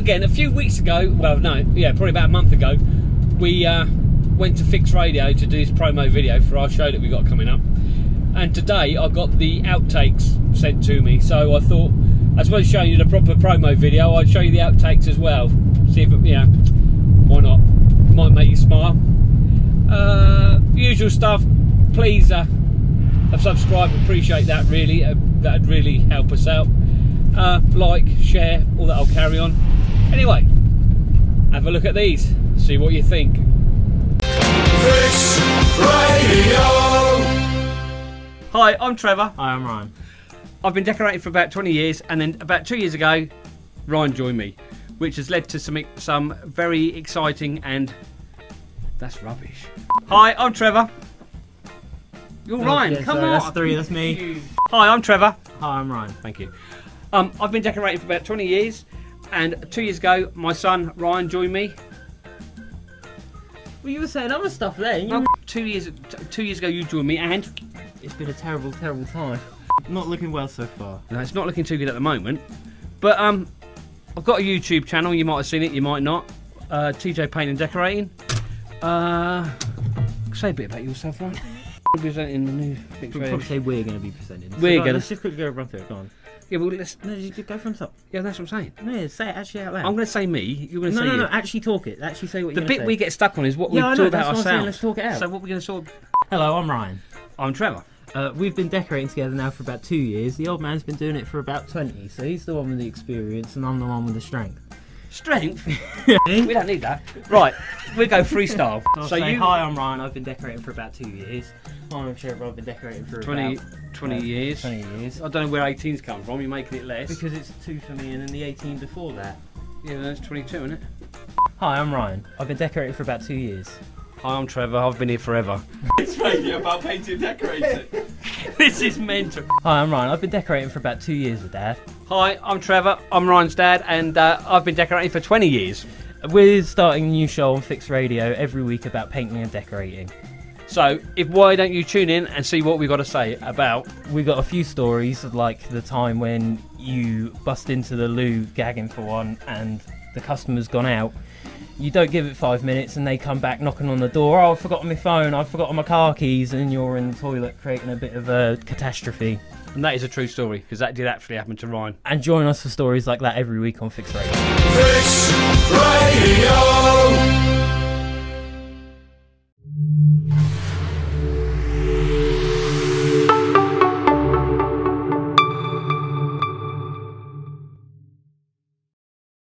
again. A few weeks ago, well, no, yeah, probably about a month ago, we uh, went to Fix Radio to do this promo video for our show that we got coming up. And today I got the outtakes sent to me, so I thought, as well as showing you the proper promo video, I'd show you the outtakes as well. See if, know, why not? Might make you smile. Uh, usual stuff. Please uh, subscribe. Appreciate that. Really, uh, that'd really help us out. Uh, like, share, all that. I'll carry on. Anyway, have a look at these. See what you think. Hi, I'm Trevor. Hi, I'm Ryan. I've been decorating for about 20 years, and then about two years ago, Ryan joined me, which has led to some some very exciting and that's rubbish. Hi, I'm Trevor. You're Ryan. yeah, Come sorry, on. that's three, that's me. Hi, I'm Trevor. Hi, I'm Ryan. Thank you. Um, I've been decorating for about 20 years, and two years ago, my son Ryan joined me. Well, you were saying other stuff then. You No, two years t- two years ago, you joined me, and It's been a terrible, terrible time. Not looking well so far. no, it's not looking too good at the moment. But um, I've got a YouTube channel. You might have seen it. You might not. Uh, TJ Paint and Decorating. Uh, say a bit about yourself, Ryan. Presenting the new Fix We'll Radio. probably say we're going to be presenting. We're go on, gonna- Let's just quickly go run through it. Go on. Yeah, well, let's. No, you just go from top. Yeah, that's what I'm saying. No, say it actually out loud. I'm going to say me. You're going to no, say no, you. no. Actually, talk it. Actually, say what The you're bit gonna we get stuck on is what Yeah, I we know, talk about that's what saying, let's talk it out. So what we're going to sort. Of... Hello, I'm Ryan. I'm Trevor. Uh, we've been decorating together now for about two years. The old man's been doing it for about 20, so he's the one with the experience, and I'm the one with the strength. Strength. we don't need that. Right, we go freestyle. So you hi, I'm Ryan. I've been decorating for about two years. I'm Trevor. I've been decorating for 20, about 20 uh, years. 20 years. I don't know where 18's come from. You're making it less. Because it's two for me and then the 18 before that. yeah, that's 22, isn't it? Hi, I'm Ryan. I've been decorating for about two years. Hi, I'm Trevor. I've been here forever. It's radio about painting and decorating. this is mental. Hi, I'm Ryan. I've been decorating for about two years with Dad. Hi, I'm Trevor. I'm Ryan's dad, and uh, I've been decorating for 20 years. We're starting a new show on Fixed Radio every week about painting and decorating. So, if why don't you tune in and see what we've got to say about? We've got a few stories like the time when you bust into the loo gagging for one and the customer's gone out. You don't give it five minutes and they come back knocking on the door. Oh, I've forgotten my phone. I've forgotten my car keys, and you're in the toilet creating a bit of a catastrophe. And that is a true story because that did actually happen to Ryan. And join us for stories like that every week on Fixed Radio. Fix Radio.